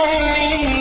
lonely.